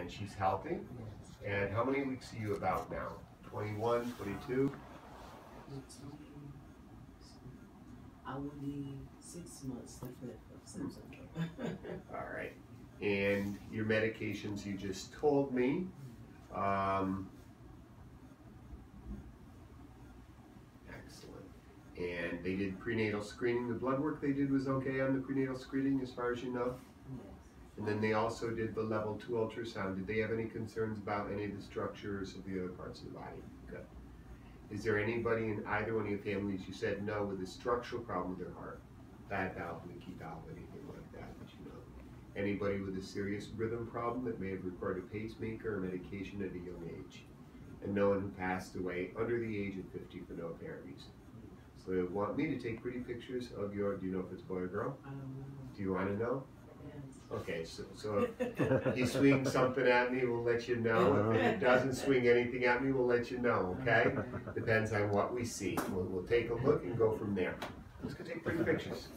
And she's healthy? Yes. And how many weeks are you about now? 21, 22? Um, I will be six months the fifth of September. All right. And your medications you just told me. Um, excellent. And they did prenatal screening. The blood work they did was okay on the prenatal screening as far as you know? Yes. And then they also did the level two ultrasound. Did they have any concerns about any of the structures of the other parts of the body? Good. Is there anybody in either one of your families you said no with a structural problem with their heart? Bad valve, leaky valve, anything like that that you know? Anybody with a serious rhythm problem that may have required a pacemaker or medication at a young age? And no one who passed away under the age of 50 for no apparent reason? So they want me to take pretty pictures of your, do you know if it's boy or girl? I don't know. Do you want to know? Okay, so, so if he swings something at me, we'll let you know. If it doesn't swing anything at me, we'll let you know, okay? Depends on what we see. We'll, we'll take a look and go from there. Let's go take pretty pictures.